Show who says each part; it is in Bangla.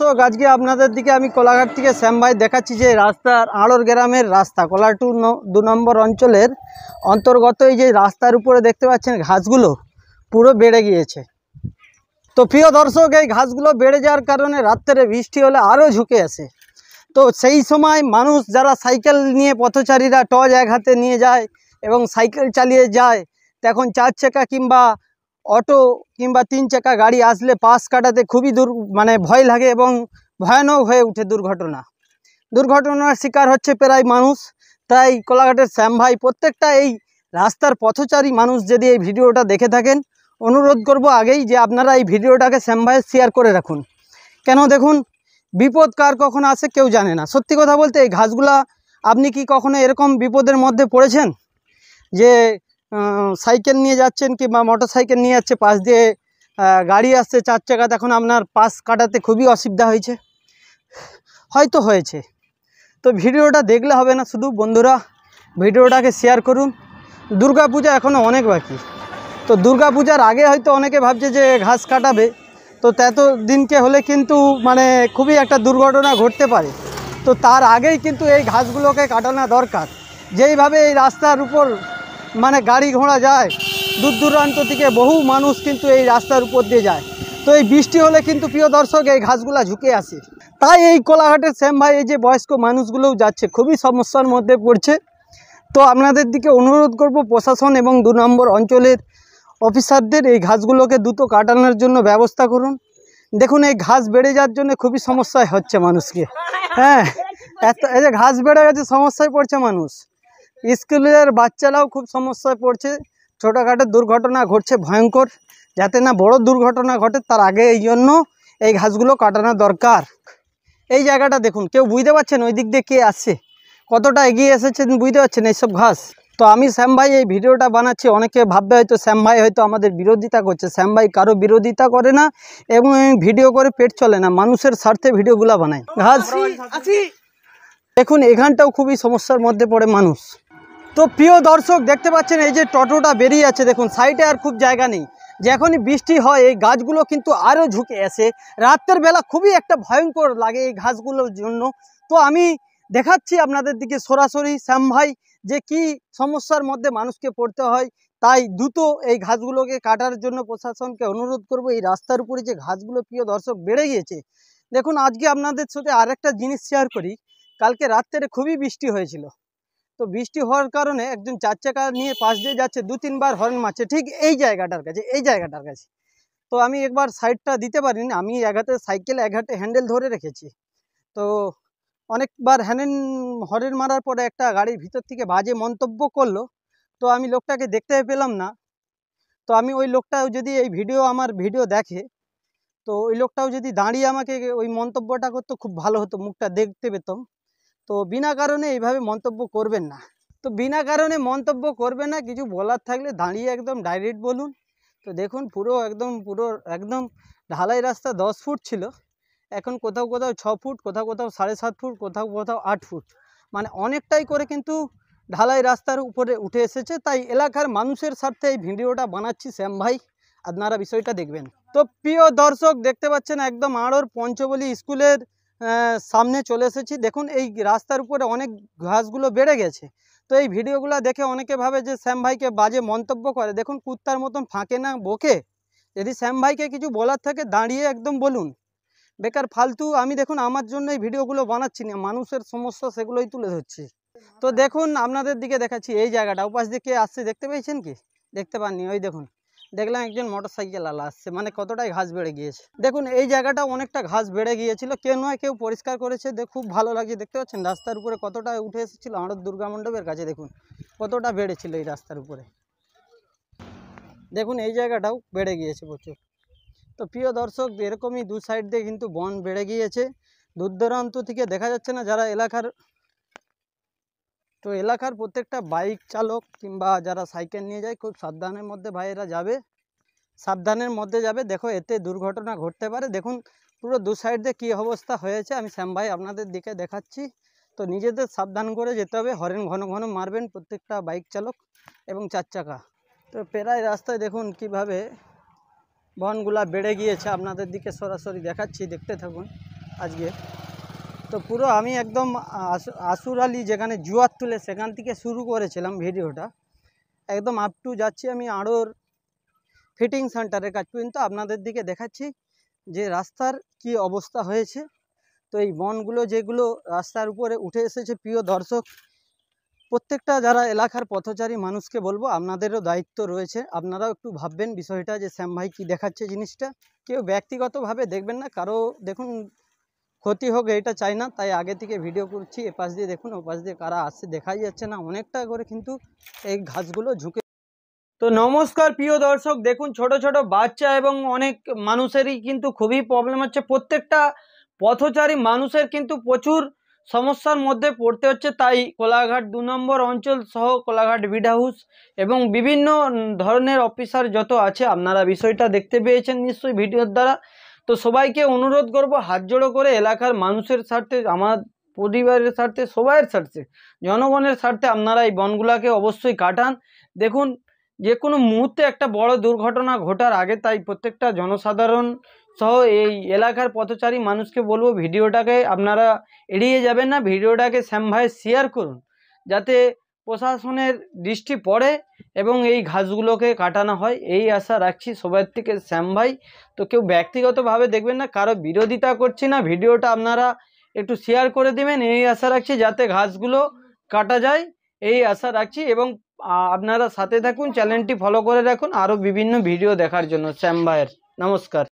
Speaker 1: তো আজকে আপনাদের দিকে আমি কোলাঘাট থেকে শ্যাম ভাই দেখাচ্ছি যে রাস্তার আড়র গ্রামের রাস্তা, কোলাটু দু নম্বর অঞ্চলের অন্তর্গত এই যে রাস্তার উপরে দেখতে পাচ্ছেন ঘাসগুলো পুরো বেড়ে গিয়েছে। তো প্রিয় দর্শক, এই ঘাসগুলো বেড়ে যাওয়ার কারণে রাত্রে বৃষ্টি হলে আরও ঝুঁকে আসে তো সেই সময় মানুষ যারা সাইকেল নিয়ে পথচারীরা টর্চ এক হাতে নিয়ে যায় এবং সাইকেল চালিয়ে যায়, তখন চার চাকা কিংবা অটো কিংবা তিন চাকা গাড়ি আসলে পাশ কাটাতে খুবই দূর মানে ভয় লাগে এবং ভয়ানক হয়ে উঠে দুর্ঘটনা। দুর্ঘটনার শিকার হচ্ছে প্রায় মানুষ। তাই কোলাঘাটের শ্যাম ভাই প্রত্যেকটা এই রাস্তার পথচারী মানুষ যদি এই ভিডিওটা দেখে থাকেন, অনুরোধ করব আগেই যে আপনারা এই ভিডিওটাকে শ্যাম শেয়ার করে রাখুন। কেন দেখুন, বিপদ কার কখন আসে কেউ জানে না। সত্যি কথা বলতে এই ঘাসগুলা আপনি কি কখনো এরকম বিপদের মধ্যে পড়েছেন? যে সাইকেল নিয়ে যাচ্ছেন কিংবা মোটর সাইকেল নিয়ে যাচ্ছে, পাশ দিয়ে গাড়ি আসছে চার চাকা তখন আপনার পাশ কাটাতে খুবই অসুবিধা হয়েছে। হয়তো হয়েছে। তো ভিডিওটা দেখলে হবে না শুধু, বন্ধুরা, ভিডিওটাকে শেয়ার করুন। দুর্গা পূজা এখনও অনেক বাকি। তো দুর্গা পূজার আগে হয়তো অনেকে ভাবছে যে ঘাস কাটাবে। তো তত দিনকে হলে কিন্তু মানে খুবই একটা দুর্ঘটনা ঘটতে পারে। তো তার আগেই কিন্তু এই ঘাসগুলোকে কাটানো দরকার। যেইভাবে এই রাস্তার উপর মানে গাড়ি ঘোড়া যায়, দূর দূরান্ত থেকে বহু মানুষ কিন্তু এই রাস্তার উপর দিয়ে যায়। তো এই বৃষ্টি হলে কিন্তু প্রিয় দর্শক, এই ঘাসগুলা ঝুঁকে আসে তাই এই কোলাঘাটের শ্যাম ভাই, এই যে বয়স্ক মানুষগুলোও যাচ্ছে, খুবই সমস্যার মধ্যে পড়ছে। তো আপনাদের দিকে অনুরোধ করব, প্রশাসন এবং দু নম্বর অঞ্চলের অফিসারদের এই ঘাসগুলোকে দ্রুত কাটানোর জন্য ব্যবস্থা করুন। দেখুন, এই ঘাস বেড়ে যাওয়ার জন্য খুবই সমস্যায় হচ্ছে মানুষকে। হ্যাঁ এত, এই যে ঘাস বেড়ে গেছে, সমস্যায় পড়ছে মানুষ। স্কুলের বাচ্চারাও খুব সমস্যায় পড়ছে। ছোটোখাটো দুর্ঘটনা ঘটছে ভয়ঙ্কর। যাতে না বড় দুর্ঘটনা ঘটে তার আগে এই জন্য এই ঘাসগুলো কাটানো দরকার। এই জায়গাটা দেখুন কেউ বুঝতে পারছেন ওই দিক দিয়ে কে আসছে? কতটা এগিয়ে এসেছেন বুঝতে পারছেন এইসব ঘাস? তো আমি শ্যাম ভাই এই ভিডিওটা বানাচ্ছি অনেকে ভাববে হয়তো শ্যাম ভাই হয়তো আমাদের বিরোধিতা করছে। শ্যাম ভাই কারও বিরোধিতা করে না এবং ভিডিও করে পেট চলে না মানুষের স্বার্থে ভিডিওগুলো বানায়। ঘাস দেখুন এখানটাও খুবই সমস্যার মধ্যে পড়ে মানুষ। তো প্রিয় দর্শক, দেখতে পাচ্ছেন এই যে টোটোটা বেরিয়ে আছে। দেখুন, সাইডে আর খুব জায়গা নেই। যখনই বৃষ্টি হয়, এই গাছগুলো কিন্তু আরও ঝুঁকে আসে রাতের বেলা খুবই একটা ভয়ঙ্কর লাগে এই ঘাসগুলোর জন্য। তো আমি দেখাচ্ছি আপনাদের দিকে সরাসরি, শ্যাম ভাই, যে কি সমস্যার মধ্যে মানুষকে পড়তে হয়। তাই দ্রুত এই ঘাসগুলোকে কাটার জন্য প্রশাসনকে অনুরোধ করব, এই রাস্তার উপরে যে ঘাসগুলো প্রিয় দর্শক, বেড়ে গিয়েছে। দেখুন, আজকে আপনাদের সাথে আরেকটা জিনিস শেয়ার করি। কালকে রাত্রে খুবই বৃষ্টি হয়েছিল। তো বৃষ্টি হওয়ার কারণে একজন চার চাকা নিয়ে পাশ দিয়ে যাচ্ছে, দু তিনবার হর্ন মারছে, ঠিক এই জায়গাটার কাছে, এই জায়গাটার কাছে। তো আমি একবার সাইডটা দিতে পারিনি, আমি এক হাতে সাইকেল এক হাতে হ্যান্ডেল ধরে রেখেছি। তো অনেকবার হ্যান্ডেল হরেন মারার পরে একটা গাড়ির ভিতর থেকে বাজে মন্তব্য করল, তো আমি লোকটাকে দেখতে পেলাম না। তো আমি ওই লোকটাও যদি এই ভিডিও আমার ভিডিও দেখে, তো ওই লোকটাও যদি দাঁড়িয়ে আমাকে ওই মন্তব্যটা করতো, খুব ভালো হতো, মুখটা দেখতে পেতাম। তো বিনা কারণে এইভাবে মন্তব্য করবেন না। তো বিনা কারণে মন্তব্য করবে না, কিছু বলার থাকলে দাঁড়িয়ে একদম ডাইরেক্ট বলুন। তো দেখুন, পুরো একদম পুরো একদম ঢালাই রাস্তা দশ ফুট ছিল। এখন কোথাও কোথাও ছ ফুট, কোথাও কোথাও সাড়ে সাত ফুট, কোথাও কোথাও আট ফুট। মানে অনেকটাই করে কিন্তু ঢালাই রাস্তার উপরে উঠে এসেছে। তাই এলাকার মানুষের স্বার্থে এই ভিডিওটা বানাচ্ছি শ্যাম ভাই। আপনারা বিষয়টা দেখবেন। তো প্রিয় দর্শক, দেখতে পাচ্ছেন একদম আড়র পঞ্চবলী স্কুলের সামনে চলে এসেছি। দেখুন, এই রাস্তার উপরে অনেক ঘাসগুলো বেড়ে গেছে। তো এই ভিডিওগুলো দেখে অনেকে ভাবে যে শ্যাম ভাইকে বাজে মন্তব্য করে। দেখুন, কুত্তার মতন ফাঁকে না বকে। যদি শ্যাম ভাইকে কিছু বলার থাকে, দাঁড়িয়ে একদম বলুন। বেকার ফালতু, আমি দেখুন, আমার জন্য এই ভিডিওগুলো বানাচ্ছি না। মানুষের সমস্যা সেগুলোই তুলে ধরছি। তো দেখুন, আপনাদের দিকে দেখাচ্ছি। এই জায়গাটা উপাস দিকে আসছে, দেখতে পেয়েছেন কি? দেখতে পাননি, ওই দেখুন। দেখলাম একজন মোটর সাইকেল আলা আসছে মানে কতটাই ঘাস বেড়ে গিয়েছে। দেখুন, এই জায়গাটা অনেকটা ঘাস বেড়ে গিয়েছিল, কেউ নয় কেউ পরিষ্কার করেছে দেখ খুব ভালো লাগছে, দেখতে পাচ্ছেন? রাস্তার উপরে কতটা উঠে এসেছিল আমাদের দুর্গা মণ্ডপের কাছে দেখুন, কতটা বেড়েছিল এই রাস্তার উপরে। দেখুন, এই জায়গাটাও বেড়ে গিয়েছে প্রচুর। তো প্রিয় দর্শক, এরকমই দু সাইড দিয়ে কিন্তু বন বেড়ে গিয়েছে। দূর দূরান্ত থেকে দেখা যাচ্ছে না, যারা এলাকার, তো এলাকার প্রত্যেকটা বাইক চালক কিংবা যারা সাইকেল নিয়ে যায়, খুব সাবধানের মধ্যে ভাইয়েরা যাবে। সাবধানের মধ্যে যাবে। দেখো, এতে দুর্ঘটনা ঘটতে পারে। দেখুন, পুরো দু সাইড দিয়ে কী অবস্থা হয়েছে, আমি শ্যাম ভাই আপনাদের দিকে দেখাচ্ছি। তো নিজেদের সাবধান করে যেতে হবে। হরেন ঘন ঘন মারবেন প্রত্যেকটা বাইক চালক এবং চার চাকা। তো প্রায় রাস্তায় দেখুন কীভাবে বনগুলা বেড়ে গিয়েছে। আপনাদের দিকে সরাসরি দেখাচ্ছি, দেখতে থাকুন আজকে। তো পুরো আমি একদম আস- আসুর আলী যেখানে জুয়ার তুলে সেখান থেকে শুরু করেছিলাম ভিডিওটা। একদম আপ টু যাচ্ছি আমি আড়োর ফিটিং সেন্টারের কাজ পর্যন্ত আপনাদের দিকে দেখাচ্ছি যে রাস্তার কি অবস্থা হয়েছে। তো এই বনগুলো যেগুলো রাস্তার উপরে উঠে এসেছে, প্রিয় দর্শক, প্রত্যেকটা যারা এলাকার পথচারী মানুষকে বলব, আপনাদেরও দায়িত্ব রয়েছে। আপনারাও একটু ভাববেন বিষয়টা যে শ্যাম ভাই কী দেখাচ্ছে জিনিসটা। কেউ ব্যক্তিগতভাবে দেখবেন না, কারও দেখুন ক্ষতি হোক, এটা চাই না। তাই আগে থেকে ভিডিও করছি, এপাশ দিয়ে দেখুন, ওপাশ দিয়ে কারা আসছে, দেখাই যাচ্ছে না। অনেকটা করে কিন্তু এই ঘাসগুলো ঝুঁকে তো নমস্কার প্রিয় দর্শক, দেখুন ছোট ছোট বাচ্চা এবং অনেক মানুষেরই কিন্তু খুবই প্রবলেম হচ্ছে। প্রত্যেকটা পথচারী মানুষের কিন্তু প্রচুর সমস্যার মধ্যে পড়তে হচ্ছে। তাই কোলাঘাট দু নম্বর অঞ্চল সহ কোলাঘাট বিড হাউস এবং বিভিন্ন ধরনের অফিসার যত আছে, আপনারা বিষয়টা দেখতে পেয়েছেন নিশ্চয়ই ভিডিওর দ্বারা। তো সবাইকে অনুরোধ করব, হাত জোড়ো করে এলাকার মানুষের স্বার্থে, আমার পরিবারের স্বার্থে, সবাইয়ের স্বার্থে, জনগণের স্বার্থে আপনারা এই বনগুলাকে অবশ্যই কাটান। দেখুন যে কোনো মুহূর্তে একটা বড় দুর্ঘটনা ঘটার আগে তাই প্রত্যেকটা জনসাধারণ সহ এই এলাকার পথচারী মানুষকে বলব ভিডিওটাকে আপনারা এড়িয়ে যাবেন না, ভিডিওটাকে শ্যাম ভাই শেয়ার করুন, যাতে প্রশাসনের দৃষ্টি পড়ে এবং এই ঘাসগুলোকে কাটানো হয়। এই আশা রাখছি সবার থেকে শ্যাম ভাই। তো কেউ ব্যক্তিগতভাবে দেখবেন না, কারও বিরোধিতা করছি না, ভিডিওটা আপনারা একটু শেয়ার করে দেবেন। এই আশা রাখছি যাতে ঘাসগুলো কাটা যায়। এই আশা রাখছি এবং আপনারা সাথে থাকুন চ্যানেলটি ফলো করে রাখুন আরও বিভিন্ন ভিডিও দেখার জন্য শ্যাম ভাইয়ের। নমস্কার।